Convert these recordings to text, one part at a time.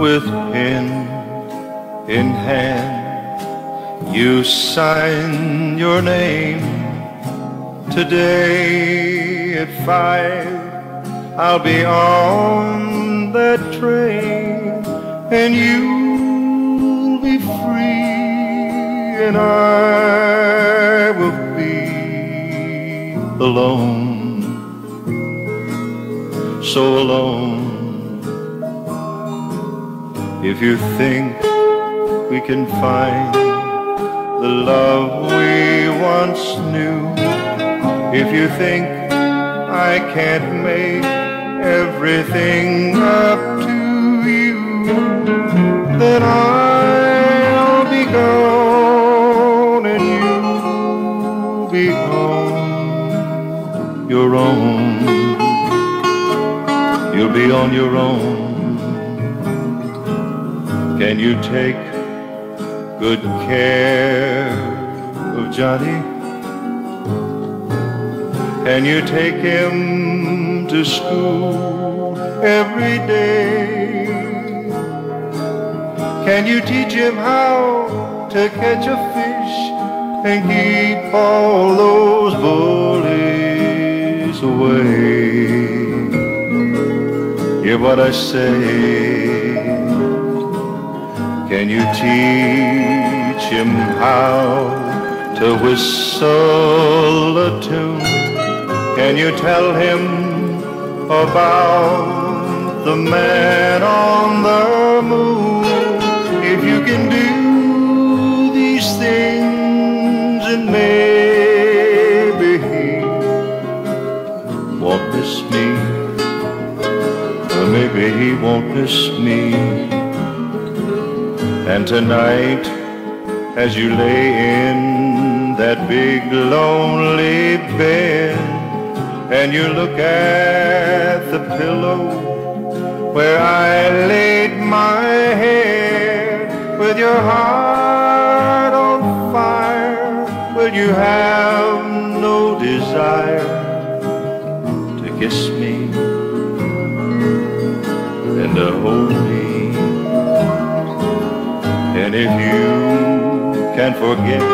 with pen in hand, you sign your name. Today at five, I'll be on that train, and you'll be free, and I will be alone, so alone. If you think we can find the love we once knew, if you think I can't make everything up to you, then I'll be gone and you'll be on your own. You'll be on your own. Can you take good care of Johnny? Can you take him to school every day? Can you teach him how to catch a fish and keep all those bullies away? Hear what I say. Can you teach him how to whistle a tune? Can you tell him about the man on the moon? If you can do these things, and maybe he won't miss me, or maybe he won't miss me. And tonight, as you lay in that big lonely bed, and you look at the pillow where I laid my head, with your heart on fire, will you have no desire to kiss me if you can forget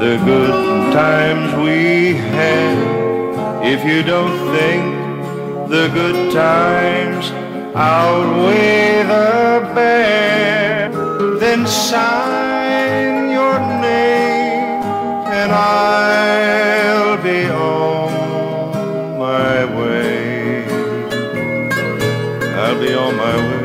the good times we had, if you don't think the good times outweigh the bad, then sign your name and I'll be on my way. I'll be on my way.